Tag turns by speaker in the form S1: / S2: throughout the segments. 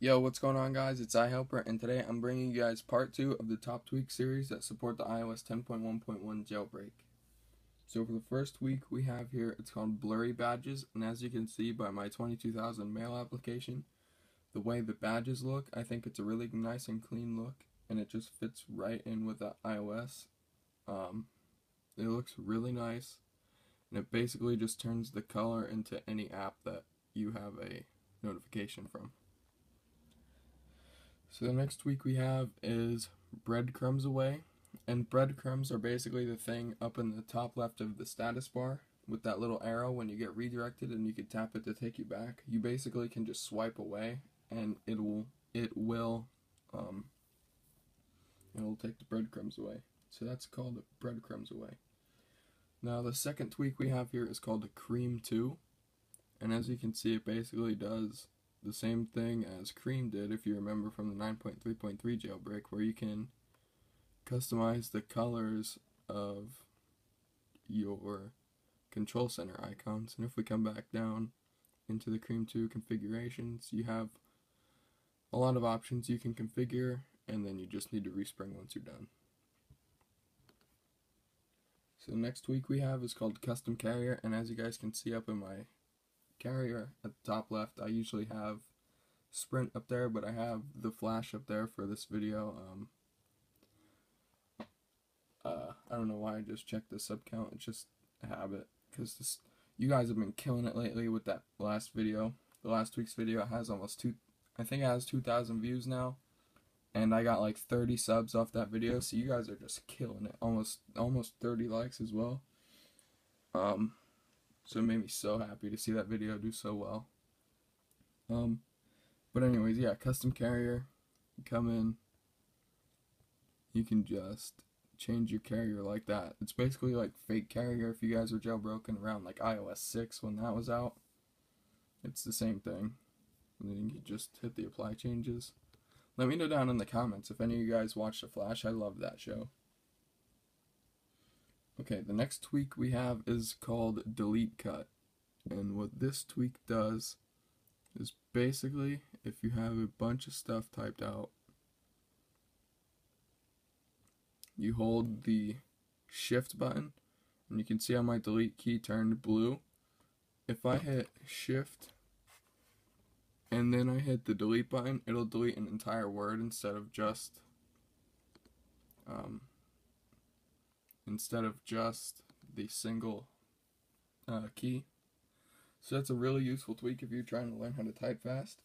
S1: Yo, what's going on guys? It's iHelper and today I'm bringing you guys part 2 of the top tweak series that support the iOS 10.1.1 jailbreak. So for the first week we have here, it's called Blurry Badges and as you can see by my 22,000 mail application, the way the badges look, I think it's a really nice and clean look and it just fits right in with the iOS. Um, it looks really nice and it basically just turns the color into any app that you have a notification from. So the next tweak we have is breadcrumbs away. And breadcrumbs are basically the thing up in the top left of the status bar with that little arrow when you get redirected and you can tap it to take you back. You basically can just swipe away and it will it will um, it'll take the breadcrumbs away. So that's called breadcrumbs away. Now the second tweak we have here is called the Cream 2. And as you can see it basically does the same thing as Cream did if you remember from the 9.3.3 jailbreak where you can customize the colors of your control center icons and if we come back down into the Cream 2 configurations you have a lot of options you can configure and then you just need to respring once you're done. So next tweak we have is called custom carrier and as you guys can see up in my carrier at the top left. I usually have Sprint up there, but I have the Flash up there for this video. Um, uh, I don't know why I just checked the sub count. It's just a habit because this you guys have been killing it lately with that last video. The last week's video has almost two. I think it has 2,000 views now, and I got like 30 subs off that video. So you guys are just killing it. Almost almost 30 likes as well. Um, so it made me so happy to see that video do so well. Um, but anyways, yeah, custom carrier, come in, you can just change your carrier like that. It's basically like fake carrier if you guys are jailbroken around like iOS 6 when that was out. It's the same thing. And then you just hit the apply changes. Let me know down in the comments if any of you guys watched The Flash. I love that show. Okay, the next tweak we have is called delete cut. And what this tweak does is basically if you have a bunch of stuff typed out, you hold the shift button and you can see how my delete key turned blue. If I hit shift and then I hit the delete button, it'll delete an entire word instead of just um, instead of just the single uh, key. So that's a really useful tweak if you're trying to learn how to type fast.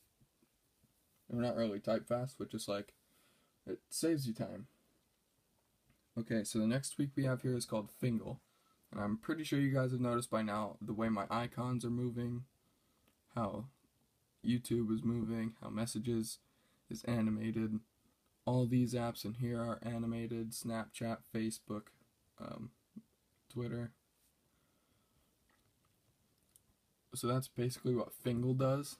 S1: Or not really type fast, but just like it saves you time. Okay, so the next tweak we have here is called Fingal. And I'm pretty sure you guys have noticed by now the way my icons are moving, how YouTube is moving, how messages is animated. All these apps in here are animated, Snapchat, Facebook, um, Twitter. So that's basically what Fingal does.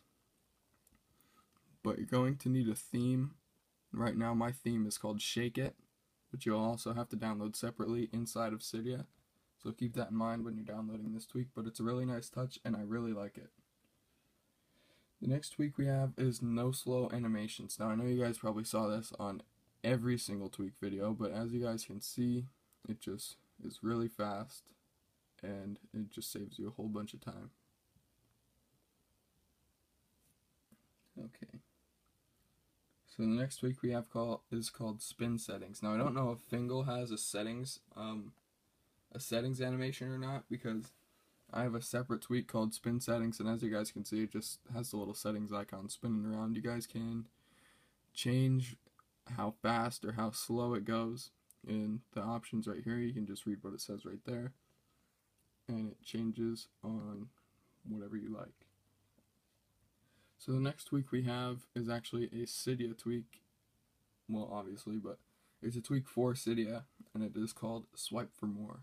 S1: But you're going to need a theme. Right now my theme is called Shake It, which you'll also have to download separately inside of Cydia. So keep that in mind when you're downloading this tweak, but it's a really nice touch and I really like it. The next tweak we have is no slow animations. Now I know you guys probably saw this on every single tweak video, but as you guys can see, it just is really fast and it just saves you a whole bunch of time. Okay. So the next week we have called is called spin settings. Now I don't know if Fingal has a settings um a settings animation or not because I have a separate tweak called spin settings and as you guys can see it just has the little settings icon spinning around. You guys can change how fast or how slow it goes in the options right here. You can just read what it says right there. And it changes on whatever you like. So the next tweak we have is actually a Cydia tweak. Well obviously but it's a tweak for Cydia and it is called swipe for more.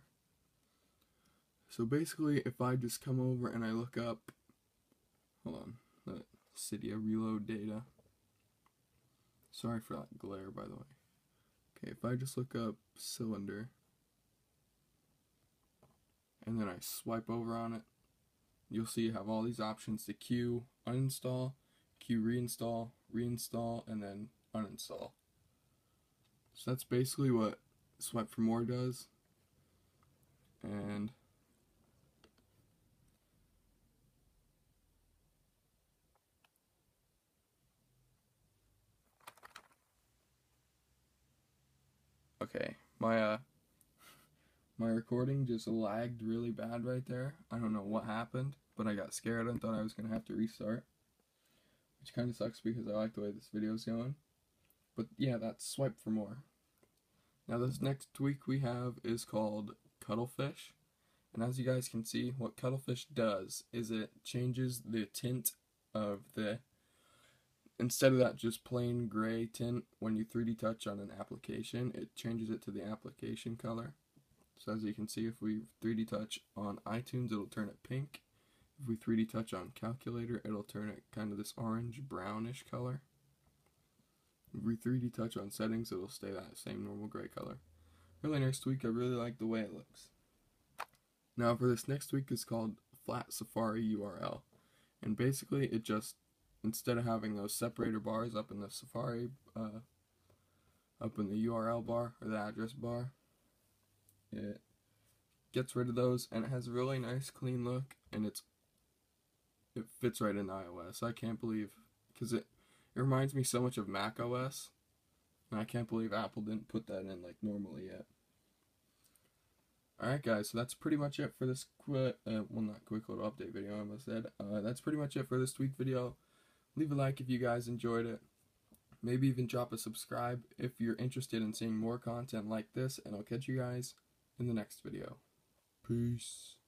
S1: So basically if I just come over and I look up hold on Cydia reload data. Sorry for that glare by the way Okay, if I just look up cylinder and then I swipe over on it, you'll see you have all these options to queue uninstall, queue reinstall, reinstall, and then uninstall. So that's basically what Swipe for More does. And Okay, my uh my recording just lagged really bad right there. I don't know what happened, but I got scared and thought I was gonna have to restart. Which kinda sucks because I like the way this video's going. But yeah, that's swipe for more. Now this next tweak we have is called Cuttlefish. And as you guys can see, what Cuttlefish does is it changes the tint of the instead of that just plain gray tint when you 3D touch on an application, it changes it to the application color. So as you can see, if we 3D touch on iTunes, it'll turn it pink. If we 3D touch on calculator, it'll turn it kind of this orange brownish color. If we 3D touch on settings, it'll stay that same normal gray color. Really nice tweak, I really like the way it looks. Now for this next tweak is called Flat Safari URL. And basically it just instead of having those separator bars up in the Safari, uh, up in the URL bar or the address bar, it gets rid of those and it has a really nice clean look and it's it fits right in iOS. I can't believe because it it reminds me so much of Mac OS, and I can't believe Apple didn't put that in like normally yet. Alright guys, so that's pretty much it for this quick, uh, well not quick little update video, I almost said. Uh, that's pretty much it for this tweak video. Leave a like if you guys enjoyed it. Maybe even drop a subscribe if you're interested in seeing more content like this, and I'll catch you guys in the next video. Peace.